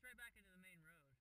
right back into the main road.